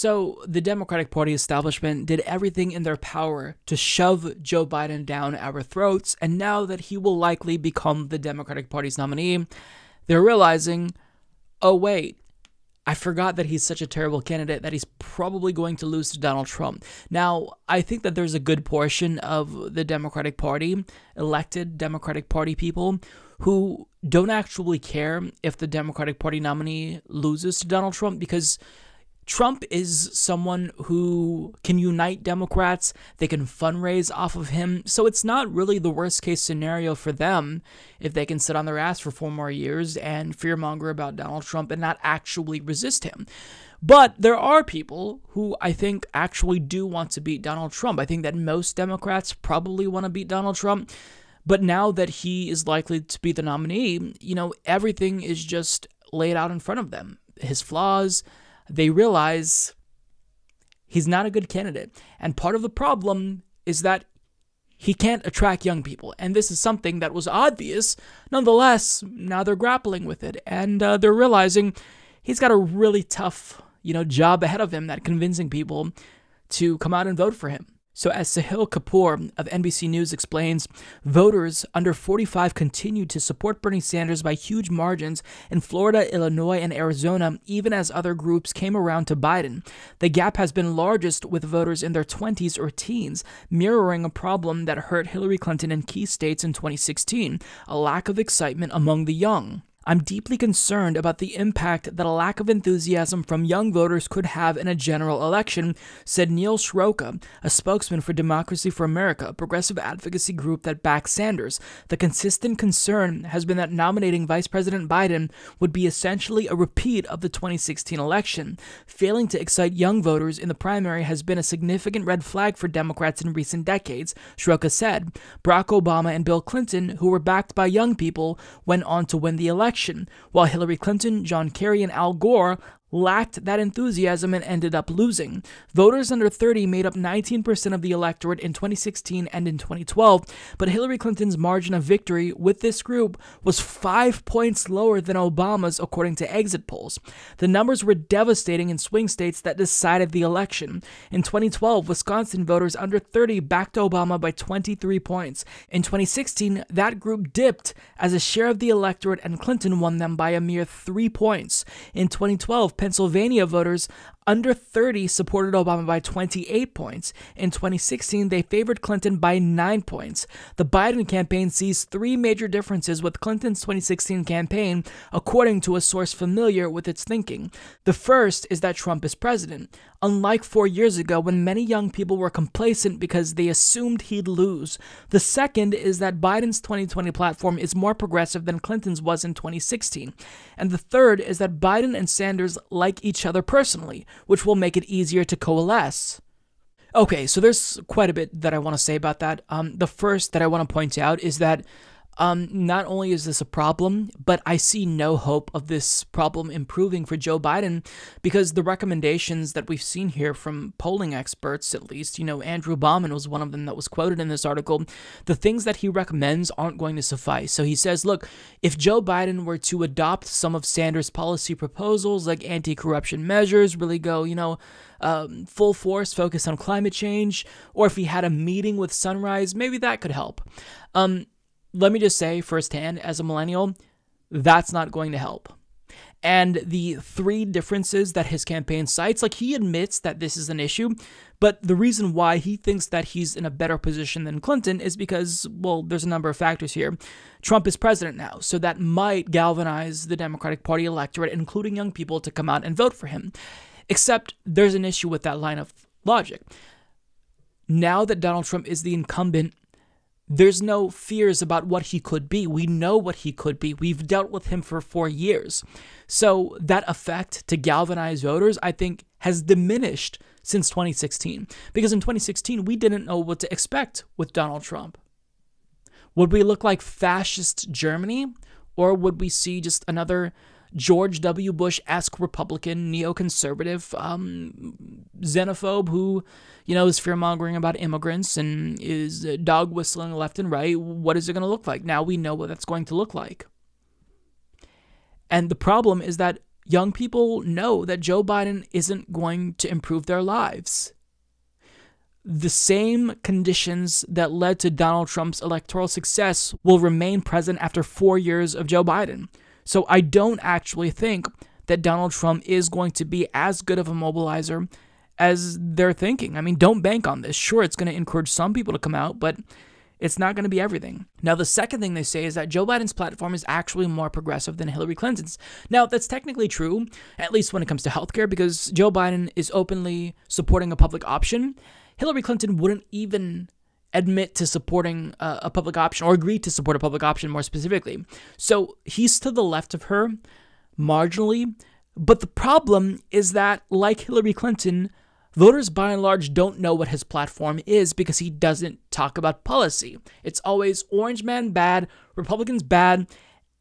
So, the Democratic Party establishment did everything in their power to shove Joe Biden down our throats, and now that he will likely become the Democratic Party's nominee, they're realizing, oh, wait, I forgot that he's such a terrible candidate that he's probably going to lose to Donald Trump. Now, I think that there's a good portion of the Democratic Party, elected Democratic Party people, who don't actually care if the Democratic Party nominee loses to Donald Trump because Trump is someone who can unite Democrats, they can fundraise off of him. So it's not really the worst case scenario for them if they can sit on their ass for four more years and fearmonger about Donald Trump and not actually resist him. But there are people who I think actually do want to beat Donald Trump. I think that most Democrats probably want to beat Donald Trump. But now that he is likely to be the nominee, you know, everything is just laid out in front of them. His flaws, they realize he's not a good candidate. And part of the problem is that he can't attract young people. And this is something that was obvious. Nonetheless, now they're grappling with it. And uh, they're realizing he's got a really tough, you know, job ahead of him that convincing people to come out and vote for him. So, as Sahil Kapoor of NBC News explains, voters under 45 continued to support Bernie Sanders by huge margins in Florida, Illinois, and Arizona, even as other groups came around to Biden. The gap has been largest with voters in their 20s or teens, mirroring a problem that hurt Hillary Clinton in key states in 2016 a lack of excitement among the young. I'm deeply concerned about the impact that a lack of enthusiasm from young voters could have in a general election, said Neil Sroka, a spokesman for Democracy for America, a progressive advocacy group that backs Sanders. The consistent concern has been that nominating Vice President Biden would be essentially a repeat of the 2016 election. Failing to excite young voters in the primary has been a significant red flag for Democrats in recent decades, Sroka said. Barack Obama and Bill Clinton, who were backed by young people, went on to win the election election, while Hillary Clinton, John Kerry, and Al Gore lacked that enthusiasm and ended up losing. Voters under 30 made up 19% of the electorate in 2016 and in 2012, but Hillary Clinton's margin of victory with this group was five points lower than Obama's, according to exit polls. The numbers were devastating in swing states that decided the election. In 2012, Wisconsin voters under 30 backed Obama by 23 points. In 2016, that group dipped as a share of the electorate, and Clinton won them by a mere three points. In 2012, Pennsylvania voters under 30 supported Obama by 28 points. In 2016, they favored Clinton by 9 points. The Biden campaign sees three major differences with Clinton's 2016 campaign, according to a source familiar with its thinking. The first is that Trump is president. Unlike four years ago, when many young people were complacent because they assumed he'd lose. The second is that Biden's 2020 platform is more progressive than Clinton's was in 2016. And the third is that Biden and Sanders like each other personally which will make it easier to coalesce. Okay, so there's quite a bit that I want to say about that. Um, the first that I want to point out is that um, not only is this a problem, but I see no hope of this problem improving for Joe Biden because the recommendations that we've seen here from polling experts, at least, you know, Andrew Baumann was one of them that was quoted in this article. The things that he recommends aren't going to suffice. So he says, look, if Joe Biden were to adopt some of Sanders' policy proposals, like anti corruption measures, really go, you know, um, full force focus on climate change, or if he had a meeting with Sunrise, maybe that could help. Um, let me just say firsthand, as a millennial, that's not going to help. And the three differences that his campaign cites, like he admits that this is an issue, but the reason why he thinks that he's in a better position than Clinton is because, well, there's a number of factors here. Trump is president now, so that might galvanize the Democratic Party electorate, including young people, to come out and vote for him. Except there's an issue with that line of logic. Now that Donald Trump is the incumbent, there's no fears about what he could be. We know what he could be. We've dealt with him for four years. So that effect to galvanize voters, I think, has diminished since 2016. Because in 2016, we didn't know what to expect with Donald Trump. Would we look like fascist Germany? Or would we see just another George W. Bush esque Republican, neoconservative, um, xenophobe who, you know, is fear mongering about immigrants and is uh, dog whistling left and right. What is it going to look like? Now we know what that's going to look like. And the problem is that young people know that Joe Biden isn't going to improve their lives. The same conditions that led to Donald Trump's electoral success will remain present after four years of Joe Biden. So I don't actually think that Donald Trump is going to be as good of a mobilizer as they're thinking. I mean, don't bank on this. Sure, it's going to encourage some people to come out, but it's not going to be everything. Now, the second thing they say is that Joe Biden's platform is actually more progressive than Hillary Clinton's. Now, that's technically true, at least when it comes to healthcare, because Joe Biden is openly supporting a public option. Hillary Clinton wouldn't even admit to supporting a, a public option or agree to support a public option more specifically. So he's to the left of her marginally. But the problem is that, like Hillary Clinton, Voters by and large don't know what his platform is because he doesn't talk about policy. It's always orange man bad, Republicans bad,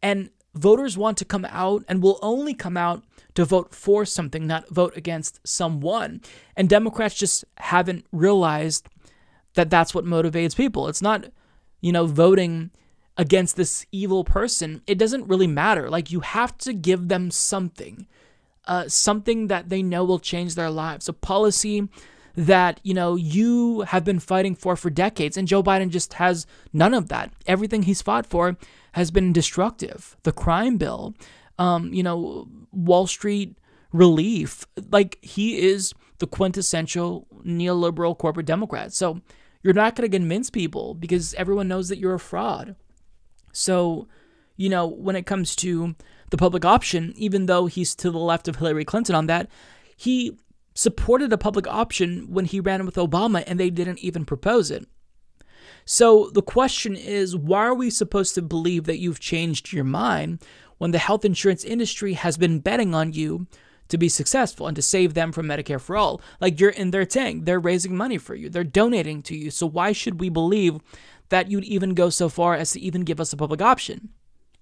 and voters want to come out and will only come out to vote for something, not vote against someone. And Democrats just haven't realized that that's what motivates people. It's not, you know, voting against this evil person. It doesn't really matter. Like, you have to give them something uh, something that they know will change their lives, a policy that you know you have been fighting for for decades and Joe Biden just has none of that. Everything he's fought for has been destructive. The crime bill, um, you know, Wall Street relief, like he is the quintessential neoliberal corporate Democrat. So you're not going to convince people because everyone knows that you're a fraud. So, you know, when it comes to the public option, even though he's to the left of Hillary Clinton on that. He supported a public option when he ran with Obama and they didn't even propose it. So the question is why are we supposed to believe that you've changed your mind when the health insurance industry has been betting on you to be successful and to save them from Medicare for all? Like you're in their tank, they're raising money for you, they're donating to you. So why should we believe that you'd even go so far as to even give us a public option?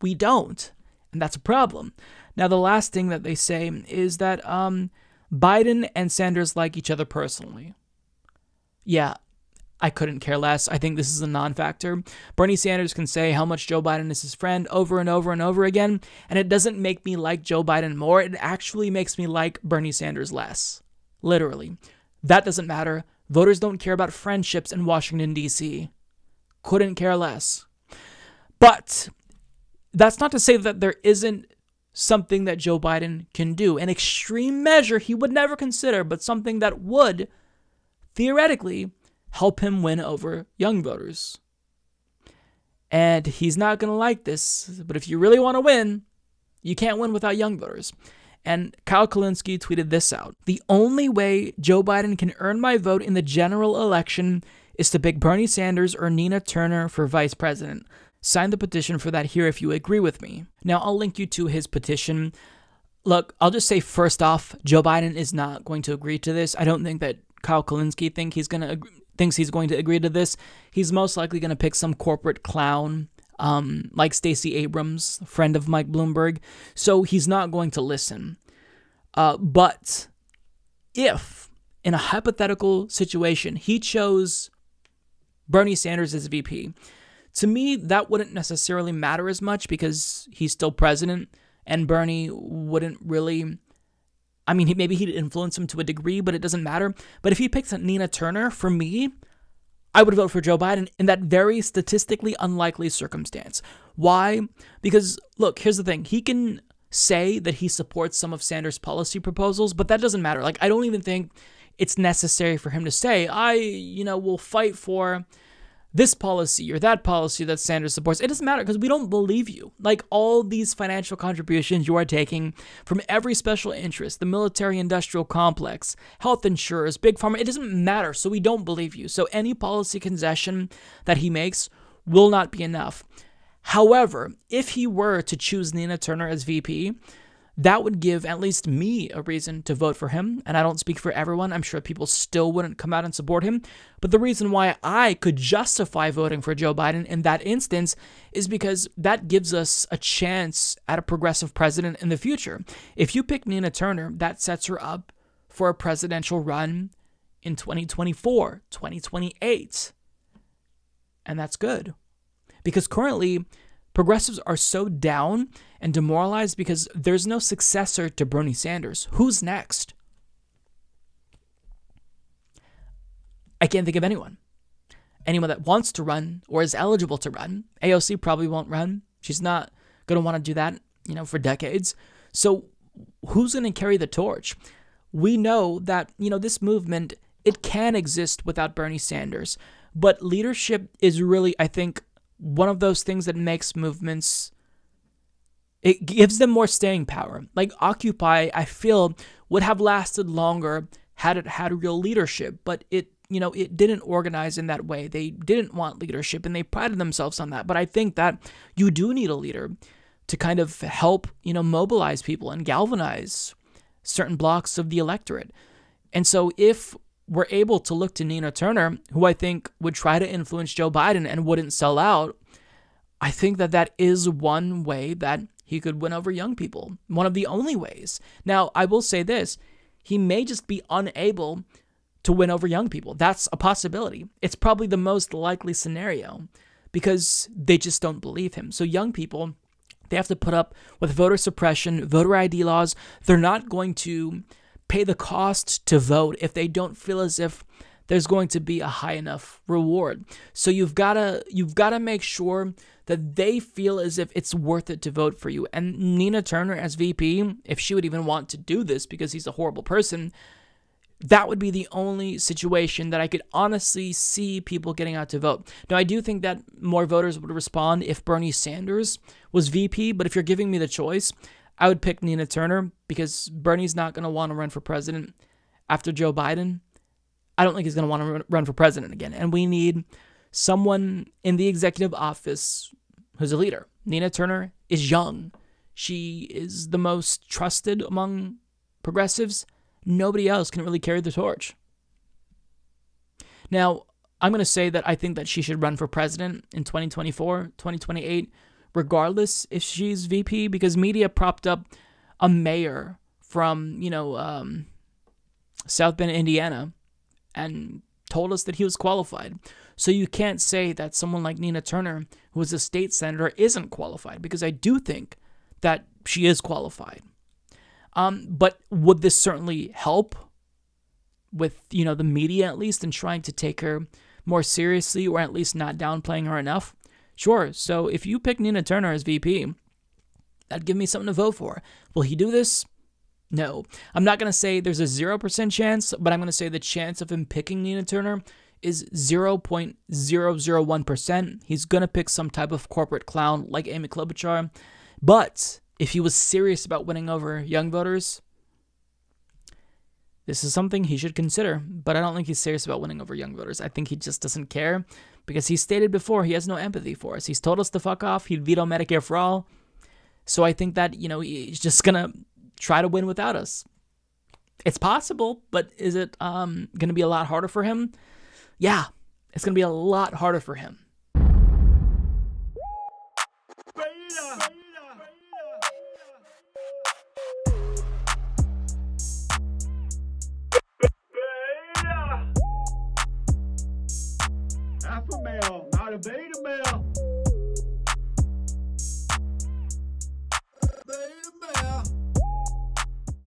We don't. And that's a problem. Now, the last thing that they say is that um, Biden and Sanders like each other personally. Yeah, I couldn't care less. I think this is a non factor. Bernie Sanders can say how much Joe Biden is his friend over and over and over again, and it doesn't make me like Joe Biden more. It actually makes me like Bernie Sanders less. Literally. That doesn't matter. Voters don't care about friendships in Washington, D.C. Couldn't care less. But that's not to say that there isn't something that Joe Biden can do. An extreme measure he would never consider, but something that would theoretically help him win over young voters. And he's not going to like this, but if you really want to win, you can't win without young voters. And Kyle Kulinski tweeted this out The only way Joe Biden can earn my vote in the general election is to pick Bernie Sanders or Nina Turner for vice president. Sign the petition for that here if you agree with me. Now, I'll link you to his petition. Look, I'll just say first off, Joe Biden is not going to agree to this. I don't think that Kyle Kulinski think he's gonna thinks he's going to agree to this. He's most likely going to pick some corporate clown um, like Stacey Abrams, friend of Mike Bloomberg. So he's not going to listen. Uh, but if in a hypothetical situation he chose Bernie Sanders as VP, to me, that wouldn't necessarily matter as much because he's still president and Bernie wouldn't really. I mean, maybe he'd influence him to a degree, but it doesn't matter. But if he picks Nina Turner, for me, I would vote for Joe Biden in that very statistically unlikely circumstance. Why? Because, look, here's the thing. He can say that he supports some of Sanders' policy proposals, but that doesn't matter. Like, I don't even think it's necessary for him to say, I, you know, will fight for this policy or that policy that Sanders supports. It doesn't matter because we don't believe you. Like all these financial contributions you are taking from every special interest, the military industrial complex, health insurers, big pharma, it doesn't matter. So we don't believe you. So any policy concession that he makes will not be enough. However, if he were to choose Nina Turner as VP, that would give at least me a reason to vote for him. And I don't speak for everyone. I'm sure people still wouldn't come out and support him. But the reason why I could justify voting for Joe Biden in that instance is because that gives us a chance at a progressive president in the future. If you pick Nina Turner, that sets her up for a presidential run in 2024, 2028. And that's good. Because currently, progressives are so down and demoralized because there's no successor to Bernie Sanders. Who's next? I can't think of anyone. Anyone that wants to run or is eligible to run. AOC probably won't run. She's not going to want to do that, you know, for decades. So who's going to carry the torch? We know that, you know, this movement it can exist without Bernie Sanders, but leadership is really I think one of those things that makes movements it gives them more staying power. Like Occupy, I feel would have lasted longer had it had real leadership, but it you know, it didn't organize in that way. They didn't want leadership and they prided themselves on that. But I think that you do need a leader to kind of help, you know, mobilize people and galvanize certain blocks of the electorate. And so if we're able to look to Nina Turner, who I think would try to influence Joe Biden and wouldn't sell out, I think that that is one way that he could win over young people. One of the only ways. Now, I will say this he may just be unable to win over young people. That's a possibility. It's probably the most likely scenario because they just don't believe him. So, young people, they have to put up with voter suppression, voter ID laws. They're not going to pay the cost to vote if they don't feel as if there's going to be a high enough reward. So you've got to you've got to make sure that they feel as if it's worth it to vote for you. And Nina Turner as VP, if she would even want to do this because he's a horrible person, that would be the only situation that I could honestly see people getting out to vote. Now, I do think that more voters would respond if Bernie Sanders was VP, but if you're giving me the choice, I would pick Nina Turner because Bernie's not going to want to run for president after Joe Biden. I don't think he's going to want to run for president again. And we need someone in the executive office who's a leader. Nina Turner is young. She is the most trusted among progressives nobody else can really carry the torch. Now, I'm going to say that I think that she should run for president in 2024, 2028, regardless if she's VP, because media propped up a mayor from, you know, um, South Bend, Indiana, and told us that he was qualified. So you can't say that someone like Nina Turner, who is a state senator, isn't qualified, because I do think that she is qualified. Um, but would this certainly help with you know the media at least in trying to take her more seriously or at least not downplaying her enough? Sure. So if you pick Nina Turner as VP, that'd give me something to vote for. Will he do this? No. I'm not going to say there's a 0% chance, but I'm going to say the chance of him picking Nina Turner is 0.001%. He's going to pick some type of corporate clown like Amy Klobuchar. But if he was serious about winning over young voters, this is something he should consider. But I don't think he's serious about winning over young voters. I think he just doesn't care because he stated before he has no empathy for us. He's told us to fuck off. He'd veto Medicare for all. So I think that, you know, he's just going to try to win without us. It's possible, but is it um, going to be a lot harder for him? Yeah, it's going to be a lot harder for him. A beta male.